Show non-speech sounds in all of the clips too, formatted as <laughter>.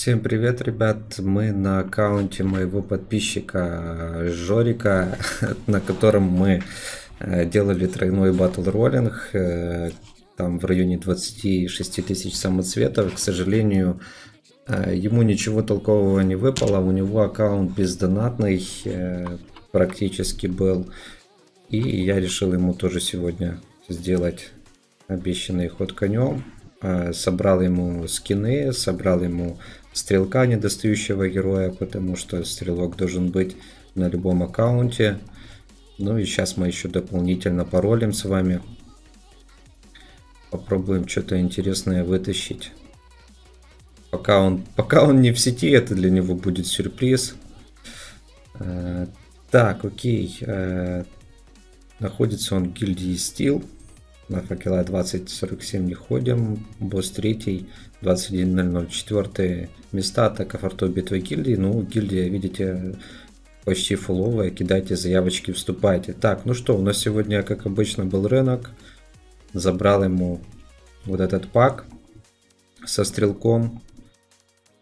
Всем привет, ребят! Мы на аккаунте моего подписчика Жорика, <laughs> на котором мы э, делали тройной батл роллинг, э, там в районе 26 тысяч самоцветов. К сожалению, э, ему ничего толкового не выпало, у него аккаунт бездонатный практически был. И я решил ему тоже сегодня сделать обещанный ход конем. Собрал ему скины, собрал ему стрелка недостающего героя, потому что стрелок должен быть на любом аккаунте. Ну и сейчас мы еще дополнительно паролим с вами. Попробуем что-то интересное вытащить. Пока он, <laughs> пока он не в сети, это для него будет сюрприз. Э, так, окей. Э, находится он в гильдии Steel. На факела 2047 не ходим. Босс 3 21.004 места атака фортов битвы гильдии. Ну, гильдия, видите, почти фуловая. Кидайте заявочки, вступайте. Так, ну что, у нас сегодня, как обычно, был рынок. Забрал ему вот этот пак со стрелком.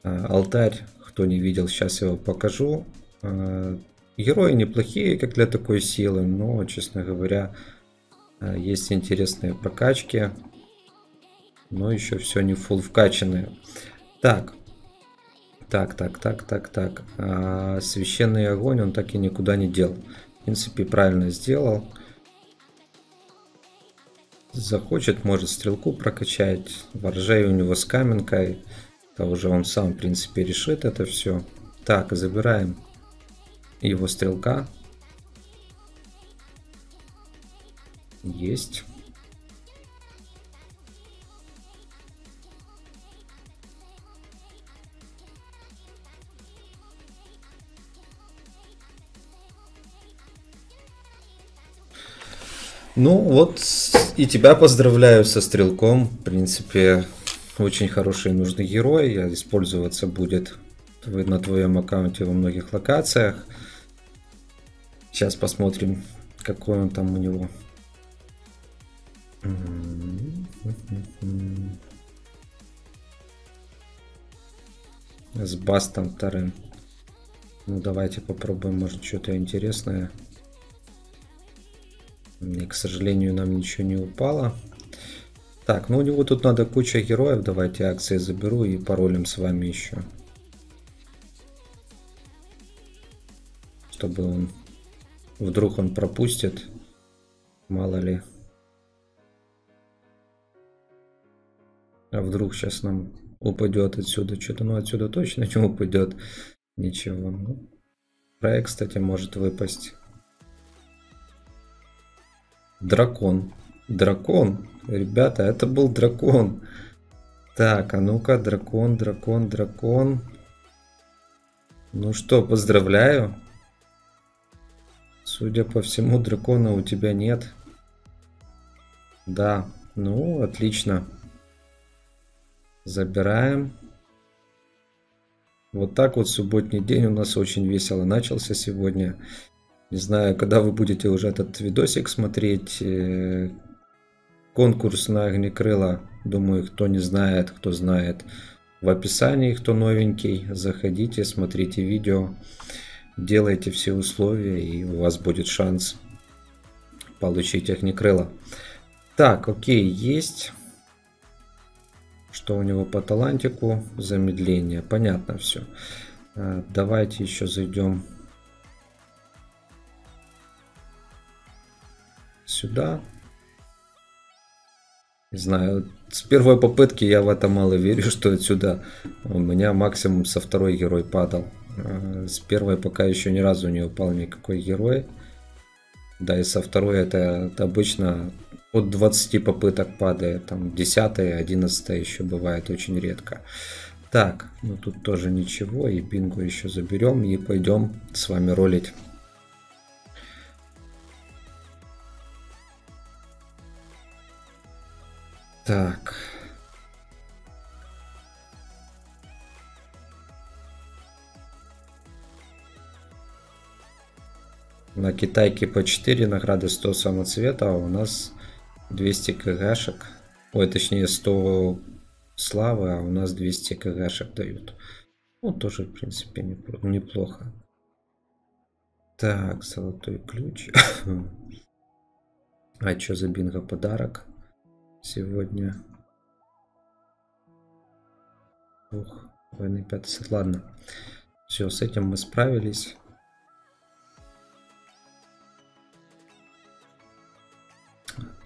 А, алтарь, кто не видел, сейчас его покажу. А, герои неплохие, как для такой силы, но, честно говоря, есть интересные прокачки. Но еще все не full вкачанные. Так. Так, так, так, так, так. А, священный огонь он так и никуда не дел. В принципе, правильно сделал. Захочет, может стрелку прокачать. Воржей у него с каменкой. Это уже он сам, в принципе, решит это все. Так, забираем его стрелка. Есть. Ну вот и тебя поздравляю со стрелком. В принципе, очень хороший и нужный герой. Использоваться будет на твоем аккаунте во многих локациях. Сейчас посмотрим, какой он там у него. С бастом вторым. Ну давайте попробуем, может что-то интересное. И, к сожалению, нам ничего не упало. Так, ну у него тут надо куча героев. Давайте акции заберу и паролем с вами еще. Чтобы он... Вдруг он пропустит. Мало ли. А вдруг сейчас нам упадет отсюда что-то. Ну, отсюда точно не упадет. Ничего. Ну, проект, кстати, может выпасть. Дракон. Дракон. Ребята, это был дракон. Так, а ну-ка, дракон, дракон, дракон. Ну что, поздравляю. Судя по всему, дракона у тебя нет. Да, ну, отлично. Забираем. Вот так вот субботний день у нас очень весело начался сегодня. Не знаю, когда вы будете уже этот видосик смотреть. Э, конкурс на огнекрыла. Думаю, кто не знает, кто знает. В описании, кто новенький, заходите, смотрите видео. Делайте все условия, и у вас будет шанс получить огнекрыла. Так, окей, есть. Что у него по талантику? Замедление. Понятно все. А, давайте еще зайдем сюда. Не знаю, с первой попытки я в это мало верю, <laughs> что отсюда у меня максимум со второй герой падал. А, с первой пока еще ни разу не упал никакой герой. Да и со второй это, это обычно от 20 попыток падает. Там 10 11 еще бывает очень редко. Так, ну тут тоже ничего. И бинго еще заберем и пойдем с вами ролить. Так. На китайке по 4 награды 100 самоцвета, а у нас 200 кгшек. Ой, точнее 100 славы, а у нас 200 кгшек дают. Ну, тоже, в принципе, неплохо. Так, золотой ключ. <laughs> а что за бинго подарок сегодня? Ух, пятый сет. Ладно. Все, с этим мы справились.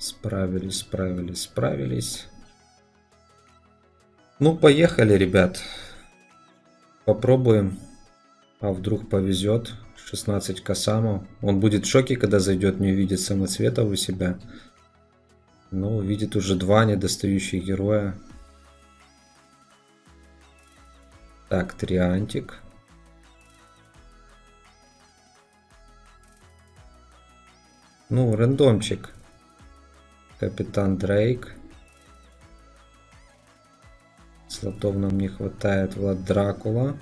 Справились, справились, справились. Ну, поехали, ребят. Попробуем. А вдруг повезет. 16 Касамов. Он будет в шоке, когда зайдет, не увидит самоцветов у себя. Но увидит уже два недостающих героя. Так, Триантик. Ну, рандомчик. Капитан Дрейк. Слотов нам не хватает. Влад Дракула.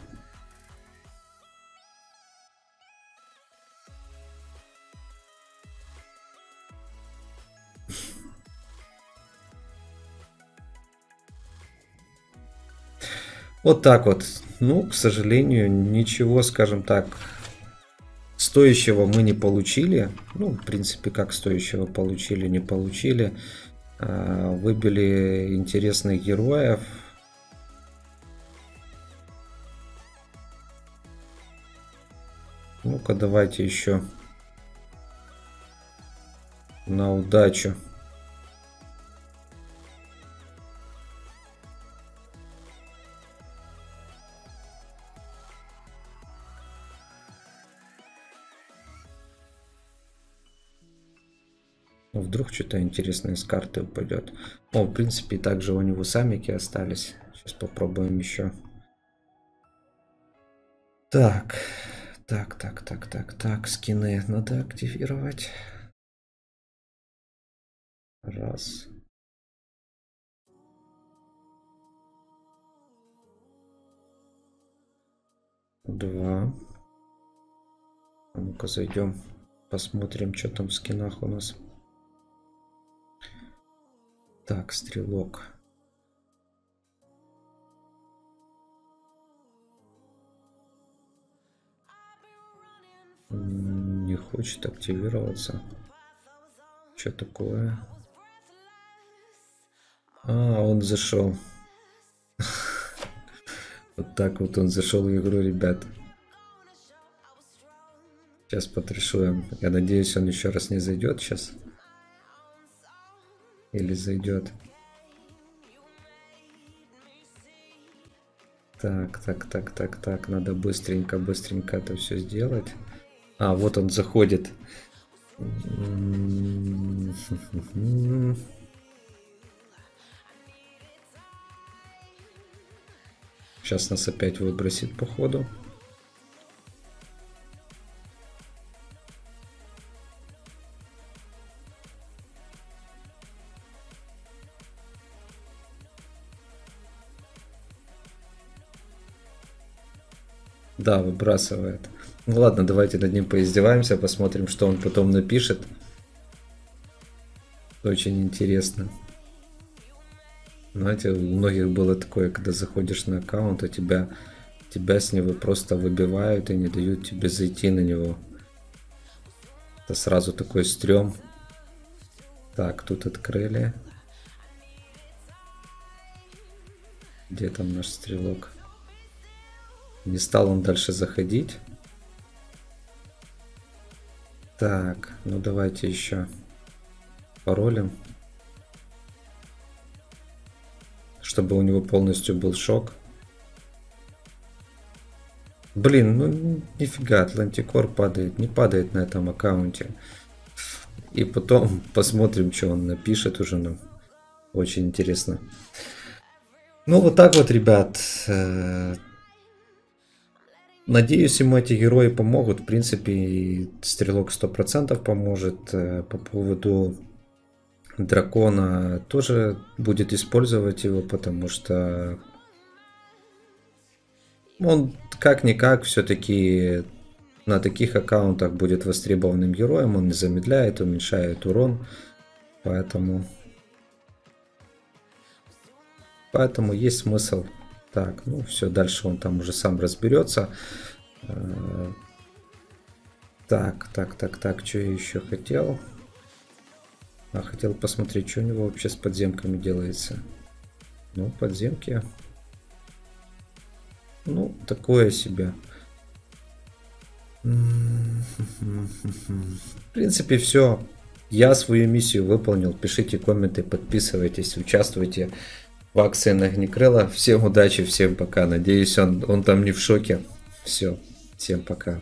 Вот так вот. Ну, к сожалению, ничего, скажем так, стоящего мы не получили. Ну, в принципе, как стоящего получили, не получили. А, выбили интересных героев. Ну-ка, давайте еще на удачу. Вдруг что-то интересное с карты упадет. О, в принципе, также у него самики остались. Сейчас попробуем еще. Так, так, так, так, так, так, скины надо активировать. Раз. Два. А ну-ка зайдем, посмотрим, что там в скинах у нас. Так, стрелок. Не хочет активироваться. Что такое? А, он зашел. <laughs> Вот так вот он зашел в игру, ребят. Сейчас потрешуем. Я надеюсь, он еще раз не зайдет сейчас. Или зайдет. Так, так, так, так, так. Надо быстренько, быстренько это все сделать. А, вот он заходит. Сейчас нас опять выбросит, походу. Да, выбрасывает. Ну ладно, давайте над ним поиздеваемся, посмотрим, что он потом напишет. Очень интересно. Знаете, у многих было такое, когда заходишь на аккаунт, а тебя, тебя с него просто выбивают и не дают тебе зайти на него. Это сразу такой стрём. Так, тут открыли. Где там наш стрелок? Не стал он дальше заходить. Так, ну давайте еще паролем. Чтобы у него полностью был шок. Блин, ну нифига, Атлантикор падает. Не падает на этом аккаунте. И потом <laughs> посмотрим, что он напишет уже нам. Очень интересно. Ну вот так вот, ребят. Надеюсь, ему эти герои помогут. В принципе, и Стрелок 100% поможет. Э, по поводу Дракона тоже будет использовать его, потому что он как-никак все-таки на таких аккаунтах будет востребованным героем. Он не замедляет, уменьшает урон. Поэтому... Поэтому есть смысл Так, ну все, дальше он там уже сам разберется. Э, так, так, так, так, что я еще хотел? А, хотел посмотреть, что у него вообще с подземками делается. Ну, подземки. Ну, такое себе. В принципе, все. Я свою миссию выполнил. Пишите комменты, подписывайтесь, участвуйте в акции на Гникрыла. Всем удачи, всем пока. Надеюсь, он, он там не в шоке. Все, всем пока.